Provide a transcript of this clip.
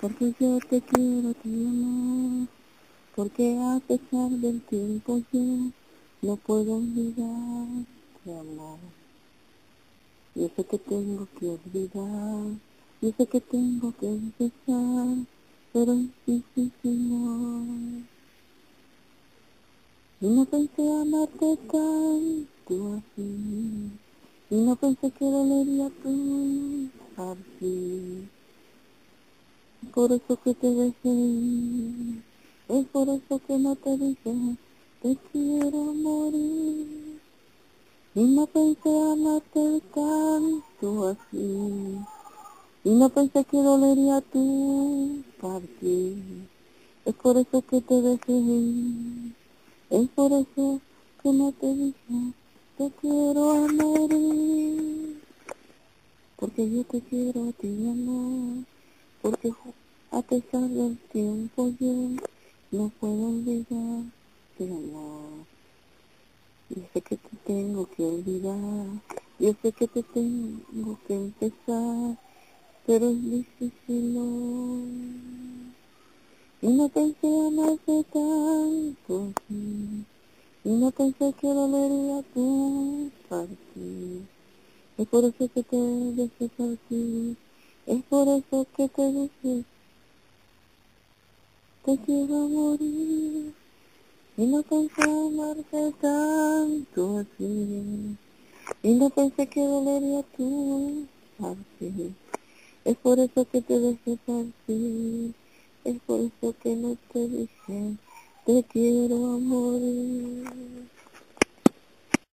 porque yo te quiero, te amo, porque a pesar del tiempo yo no puedo olvidar tu amor. Yo sé que tengo que olvidar, yo sé que tengo que empezar, pero es difícil no. Y no pensé amarte tanto así, y no pensé que dolería tu partir. Por eso que te dejé, es por eso que no te dije, te quiero morir. Y no pensé amarte tanto así, y no pensé que dolería tu partir. Es por eso que te dejé, es por eso que no te dije, te quiero morir. Porque yo te quiero a ti, amor, porque a pesar del tiempo yo no puedo olvidar tu amor. Yo sé que te tengo que olvidar, yo sé que te tengo que empezar, pero es difícil. Y no pensé amarte tanto así, y no pensé que dolería tu partir. Es por eso que te dejé partir, es por eso que te dejé, te quiero morir. Y no pensé amarte tanto así, y no pensé que dolería tu partir. Es por eso que te dejé partir, es por eso que no te dije, te quiero morir.